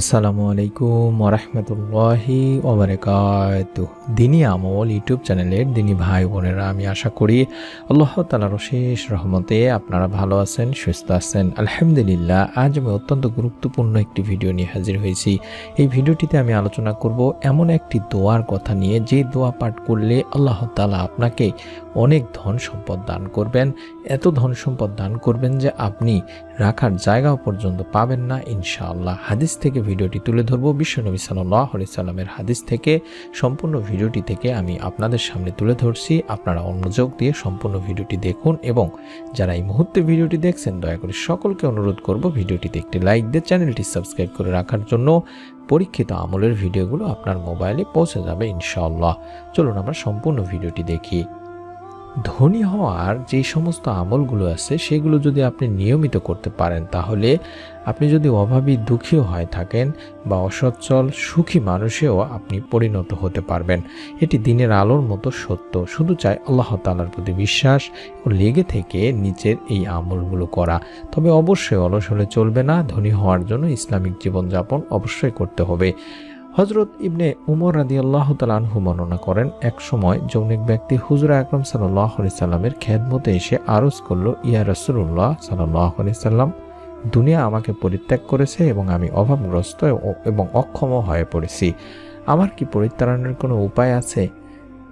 আসসালামু আলাইকুম ওরহমতুল্লাহি ওবরাকাত দিনী আমল ইউটিউব চ্যানেলের দিনী ভাই বোনেরা, আমি আশা করি আল্লাহ তালার শেষ রহমতে আপনারা ভালো আছেন, সুস্থ আছেন। আলহামদুলিল্লাহ, আজ আমি অত্যন্ত গুরুত্বপূর্ণ একটি ভিডিও নিয়ে হাজির হয়েছি। এই ভিডিওটিতে আমি আলোচনা করব এমন একটি দোয়ার কথা নিয়ে। যে দোয়া পাঠ করলে আল্লাহ তালা আপনাকে অনেক ধন সম্পদ দান করবেন। এত ধন সম্পদ দান করবেন যে আপনি রাখার জায়গাও পর্যন্ত পাবেন না, ইনশাআল্লাহ। হাদিস থেকে ভিডিওটি তুলে ধরবো। বিশ্বনবী সাল্লাহ সাল্লামের হাদিস থেকে সম্পূর্ণ ভিডিওটি থেকে আমি আপনাদের সামনে তুলে ধরছি। আপনারা মনোযোগ দিয়ে সম্পূর্ণ ভিডিওটি দেখুন এবং যারা এই মুহূর্তে ভিডিওটি দেখছেন, দয়া করে সকলকে অনুরোধ করব ভিডিওটিতে একটি লাইক দিয়ে চ্যানেলটি সাবস্ক্রাইব করে রাখার জন্য পরীক্ষিত আমলের ভিডিওগুলো আপনার মোবাইলে পৌঁছে যাবে, ইনশাআল্লাহ। চলুন আমরা সম্পূর্ণ ভিডিওটি দেখি। ধনী হওয়ার যে সমস্ত আমলগুলো আছে, সেগুলো যদি আপনি নিয়মিত করতে পারেন, তাহলে আপনি যদি অভাবী দুঃখীও হয়ে থাকেন বা অসচ্ছল সুখী মানুষেও আপনি পরিণত হতে পারবেন। এটি দিনের আলোর মতো সত্য। শুধু চাই আল্লাহ তালার প্রতি বিশ্বাস ও লেগে থেকে নিচের এই আমলগুলো করা। তবে অবশ্যই অলস হলে চলবে না। ধনী হওয়ার জন্য ইসলামিক জীবনযাপন অবশ্যই করতে হবে। হজরত ইবনে উমর রাদি আল্লাহ তালানহু বর্ণনা করেন, এক সময় যৌনিক ব্যক্তি হুজরা আকরম সাল্লাহ সাল্লামের খেদমতে এসে আরজ করল, ইয়া রসুল্লাহ সাল্লাহ সাল্লাম, দুনিয়া আমাকে পরিত্যাগ করেছে এবং আমি অভাবগ্রস্ত এবং অক্ষম হয়ে পড়েছি। আমার কি পরিত্রাণের কোনো উপায় আছে?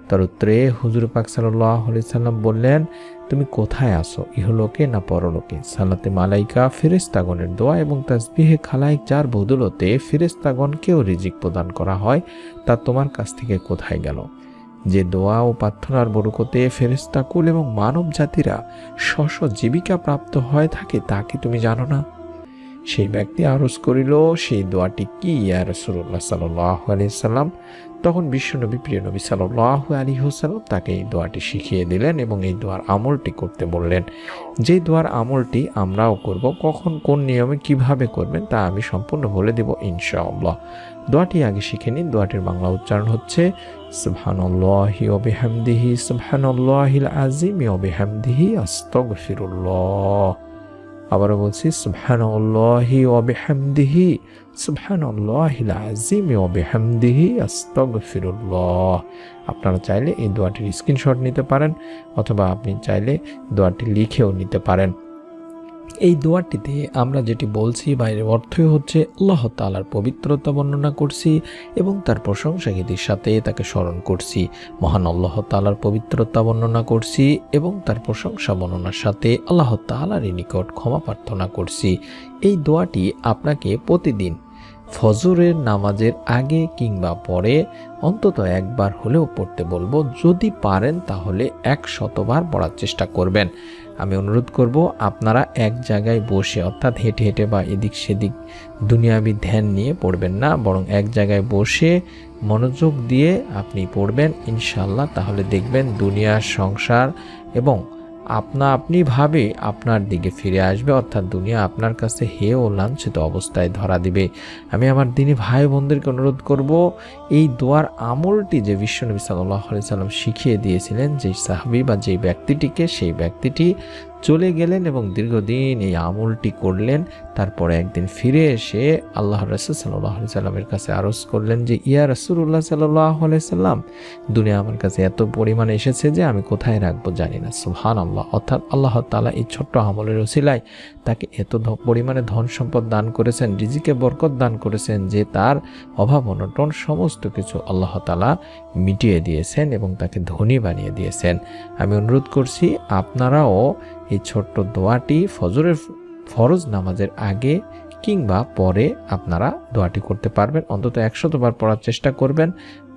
তার উত্তরে হুজুর পাক সাল্লাহ সাল্লাম বললেন, তুমি কোথায় আসো ইহলোকে না পরলোকে? সালাতে মালাইকা ফিরেস্তাগণের দোয়া এবং তাসবিহে খালাইক যার বদলতে ফিরেস্তাগণকেও রিজিক প্রদান করা হয়, তা তোমার কাছ থেকে কোথায় গেল? যে দোয়া ও প্রার্থনার বরকতে ফেরেস্তাকুল এবং মানব জাতিরা শশ জীবিকা প্রাপ্ত হয়ে থাকে তা কি তুমি জানো না? সেই ব্যক্তি আরজ করিল, সেই দোয়াটি কি, ইয়া রসুল্লাহ সাল্লাহ আলি সাল্লাম? তখন বিশ্বনবী, প্রিয় নবী সাল্লাহ আলী হোসালাম তাকে এই দোয়াটি শিখিয়ে দিলেন এবং এই দোয়ার আমলটি করতে বললেন। যে দোয়ার আমলটি আমরাও করব, কখন, কোন নিয়মে, কীভাবে করবেন তা আমি সম্পূর্ণ বলে দেব ইনশাআল্লাহ। দোয়াটি আগে শিখে নিন। দোয়াটির বাংলা উচ্চারণ হচ্ছে, সুবহানাল্লাহি ওবিহামদিহি সুবহানাল্লাহিল আজিম ওবিহামদিহি আস্তাগফিরুল্লাহ। আবারও বলছি, সুবহানাল্লাহি আজিম আপনারা চাইলে এই দোয়াটির স্ক্রিনশট নিতে পারেন, অথবা আপনি চাইলে দোয়াটি লিখেও নিতে পারেন। এই দোয়াটিতে আমরা যেটি বলছি, বাইরের অর্থই হচ্ছে আল্লাহ তালার পবিত্রতা বর্ণনা করছি এবং তার প্রশংসাগীতির সাথে তাকে স্মরণ করছি। মহান আল্লাহ তালার পবিত্রতা বর্ণনা করছি এবং তার প্রশংসা বর্ণনার সাথে আল্লাহ তালারই নিকট ক্ষমা প্রার্থনা করছি। এই দোয়াটি আপনাকে প্রতিদিন ফজরের নামাজের আগে কিংবা পরে অন্তত একবার হলেও পড়তে বলব, যদি পারেন তাহলে এক শতবার পড়ার চেষ্টা করবেন। আমি অনুরোধ করব, আপনারা এক জায়গায় বসে অর্থাৎ হেঁটে হেঁটে বা এদিক সেদিক দুনিয়াবি ধ্যান নিয়ে পড়বেন না, বরং এক জায়গায় বসে মনোযোগ দিয়ে আপনি পড়বেন ইনশাল্লাহ তাহলে দেখবেন দুনিয়ার সংসার এবং আপনা আপনি ভাবে আপনার দিকে ফিরে আসবে, অর্থাৎ দুনিয়া আপনার কাছে হে ও লাঞ্ছিত অবস্থায় ধরা দিবে। আমি আমার দিনী ভাই বোনদেরকে অনুরোধ করব, এই দোয়ার আমলটি যে বিশ্বনবী সাল্লাহ সাল্লাম শিখিয়ে দিয়েছিলেন, যে সাহাবি বা যেই ব্যক্তিটিকে সেই ব্যক্তিটি চলে গেলেন এবং দীর্ঘদিন এই আমলটি করলেন। তারপরে একদিন ফিরে এসে আল্লাহ রসুল সাল্লাহ সাল্লামের কাছে আরজ করলেন যে, ইয়া রসুল্লাহ সাল্লাহ সাল্লাম, দুনিয়া আমার কাছে এত পরিমাণে এসেছে যে আমি কোথায় রাখব জানি না। সুহান আল্লাহ অর্থাৎ আল্লাহ তালা এই ছোট্ট আমলের ওসিলায় তাকে এত পরিমাণে ধন সম্পদ দান করেছেন, রিজিকে বরকত দান করেছেন যে তার অভাব, অনটন সমস্ত কিছু আল্লাহ তালা মিটিয়ে দিয়েছেন এবং তাকে ধনী বানিয়ে দিয়েছেন। আমি অনুরোধ করছি, আপনারাও এই ছোট্ট দোয়াটি ফজরের ফরজ নামাজের আগে কিংবা পরে আপনারা দোয়াটি করতে পারবেন। অন্তত একশতবার পড়ার চেষ্টা করবেন।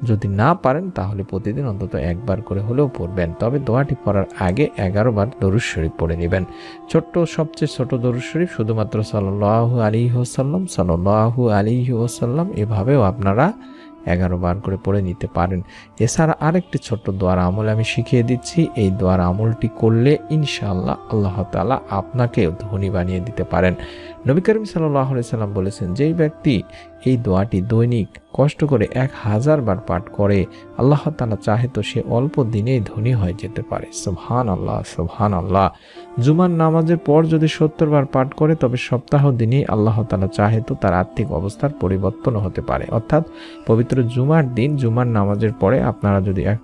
যদি না পারেন, তাহলে প্রতিদিন অন্তত একবার করে হলেও পড়বেন। তবে দোয়াটি পড়ার আগে এগারো বার দরুদ শরীফ পড়ে নেবেন। ছোট্ট, সবচেয়ে ছোট দরুদ শরীফ শুধুমাত্র সাল্লাহু আলী হোসাল্লাম সাল্লাহু আলী ওসাল্লাম এভাবেও আপনারা এগারো বার করে পড়ে নিতে পারেন। এছাড়া আরেকটি ছোট্ট দোয়ার আমল আমি শিখিয়ে দিচ্ছি। এই দোয়ার আমলটি করলে ইনশাআল্লাহ আল্লাহ তালা আপনাকে ধনী বানিয়ে দিতে পারেন। নবী করিম সাল্লাম বলেছেন, যেই ব্যক্তি এই দোয়াটি দৈনিক কষ্ট করে এক হাজার বার পাঠ করে, আল্লাহ তালা চাহে তো সে অল্প দিনেই ধনী হয়ে যেতে পারে। সোহান আল্লাহ সোহান আল্লাহ জুমার নামাজের পর যদি সত্তর বার পাঠ করে, তবে সপ্তাহ দিনেই আল্লাহ তালা চাহে তো তার আর্থিক অবস্থার পরিবর্তন হতে পারে। অর্থাৎ পবিত্র জুমার দিন, জুমার নামাজের পরে আপনারা যদি এক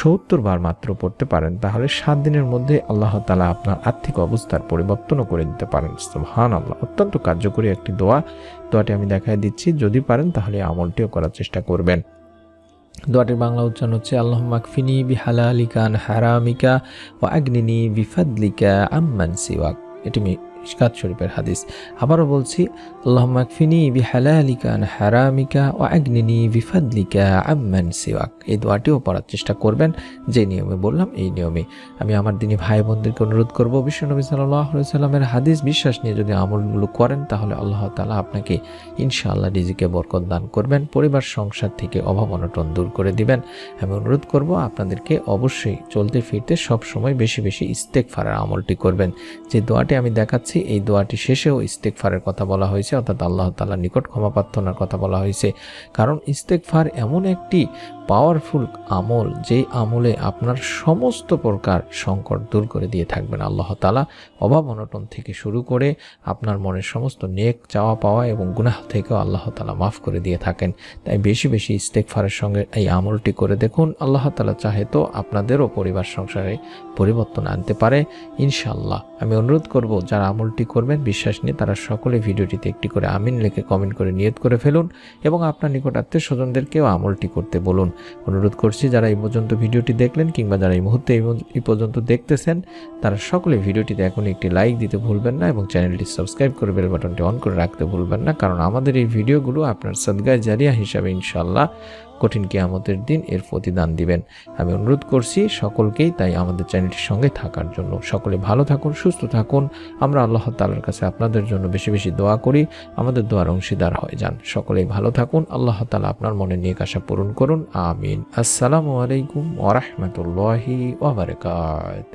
সত্তর বার মাত্র পড়তে পারেন, তাহলে সাত দিনের মধ্যে আল্লাহ তালা আপনার আর্থিক অবস্থার পরিবর্তনও করে দিতে পারেন। সোহান আল্লাহ অত্যন্ত কার্যকরী একটি দোয়া। দোয়াটি আমি দেখাই দিচ্ছি। যদি পারেন তাহলে আমলটিও করার চেষ্টা করবেন। দোয়াটির বাংলা উচ্চারণ হচ্ছে আল্লাহ মাকফিনি বিহালালিকান হারামিকা ও আগ্নিনি বিফাদলিকা আম্মান সিওয়াক। এটি ইশকাত শরীফের হাদিস। আবারও বলছি আল্লাহ মাকফিনি বিহালালিকা হারামিকা ও আগ্নিনি বিফাদলিকা আম্মান সিওয়াক। এই দোয়াটিও পড়ার চেষ্টা করবেন, যে নিয়মে বললাম এই নিয়মে। আমি আমার দিনী ভাই বোনদেরকে অনুরোধ করব, বিশ্বনবী সাল্লাহ হাদিস বিশ্বাস নিয়ে যদি আমলগুলো করেন, তাহলে আল্লাহ তালা আপনাকে ইনশাআল্লাহ রিজিকে বরকত দান করবেন, পরিবার, সংসার থেকে অভাব অনটন দূর করে দিবেন। আমি অনুরোধ করব, আপনাদেরকে অবশ্যই চলতে ফিরতে সব সময় বেশি বেশি ইস্তেক ফারার আমলটি করবেন। যে দোয়াটি আমি দেখাচ্ছি এই দোয়াটি শেষেও ইস্তেকফারের কথা বলা হয়েছে, অর্থাৎ আল্লাহ তালার নিকট ক্ষমা প্রার্থনার কথা বলা হয়েছে। কারণ ইস্তেকফার এমন একটি পাওয়ারফুল আমল, যেই আমলে আপনার সমস্ত প্রকার সংকট দূর করে দিয়ে থাকবেন। আল্লাহ তালা অভাব অনটন থেকে শুরু করে আপনার মনের সমস্ত নেক চাওয়া পাওয়া এবং গুনাহ থেকেও আল্লাহ তালা মাফ করে দিয়ে থাকেন। তাই বেশি বেশি ইস্তেকফারের সঙ্গে এই আমলটি করে দেখুন। আল্লাহ তালা চাহে তো আপনাদেরও পরিবার সংসারে পরিবর্তন আনতে পারে ইনশাল্লাহ আমি অনুরোধ করব, যারা আমলটি করবেন, বিশ্বাস নিয়ে তারা সকলে ভিডিওটিতে একটি করে আমিন লিখে কমেন্ট করে নিয়ত করে ফেলুন এবং আপনার নিকট আত্মীয় স্বজনদেরকেও আমলটি করতে বলুন। অনুরোধ করছি, যারা এই পর্যন্ত ভিডিওটি দেখলেন কিংবা যারা এই মুহূর্তে এই পর্যন্ত দেখতেছেন, তারা সকলে ভিডিওটিতে এখন একটি লাইক দিতে ভুলবেন না এবং চ্যানেলটি সাবস্ক্রাইব করে বেল বাটনটি অন করে রাখতে ভুলবেন না। কারণ আমাদের এই ভিডিওগুলো আপনার সদগায় জারিয়া হিসাবে ইনশাল্লাহ কঠিন কেয়ামতের দিন এর প্রতিদান দিবেন। আমি অনুরোধ করছি সকলকেই তাই আমাদের চ্যানেলটির সঙ্গে থাকার জন্য। সকলে ভালো থাকুন, সুস্থ থাকুন। আমরা আল্লাহ তালার কাছে আপনাদের জন্য বেশি বেশি দোয়া করি। আমাদের দোয়ার অংশীদার হয়ে যান। সকলেই ভালো থাকুন। আল্লাহ তালা আপনার মনে নিয়ে আশা পূরণ করুন। আমিন আসসালামু আলাইকুম ওরহমতুল্লাহি ওবরকাত